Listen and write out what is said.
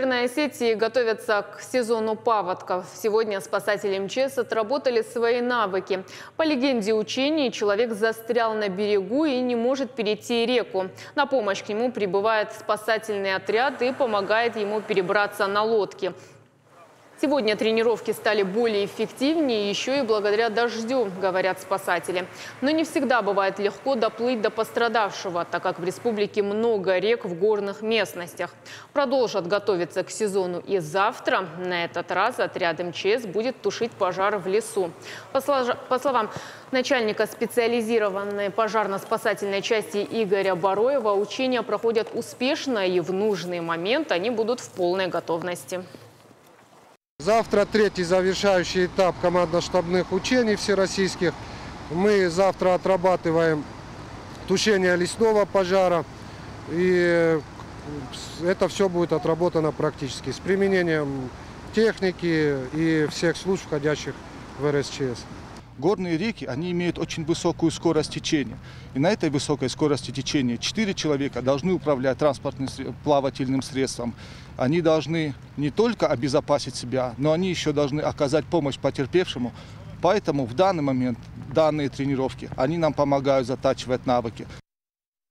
Северной Осетии готовятся к сезону паводков. Сегодня спасатели МЧС отработали свои навыки. По легенде учений, человек застрял на берегу и не может перейти реку. На помощь к нему прибывает спасательный отряд и помогает ему перебраться на лодке. Сегодня тренировки стали более эффективнее еще и благодаря дождю, говорят спасатели. Но не всегда бывает легко доплыть до пострадавшего, так как в республике много рек в горных местностях. Продолжат готовиться к сезону и завтра. На этот раз отряд МЧС будет тушить пожар в лесу. По словам начальника специализированной пожарно-спасательной части Игоря Бароева, учения проходят успешно и в нужный момент они будут в полной готовности. Завтра третий завершающий этап командно-штабных учений всероссийских. Мы завтра отрабатываем тушение лесного пожара. И это все будет отработано практически с применением техники и всех служб, входящих в РСЧС. Горные реки, они имеют очень высокую скорость течения. И на этой высокой скорости течения 4 человека должны управлять транспортным плавательным средством. Они должны не только обезопасить себя, но они еще должны оказать помощь потерпевшему. Поэтому в данный момент данные тренировки, они нам помогают затачивать навыки.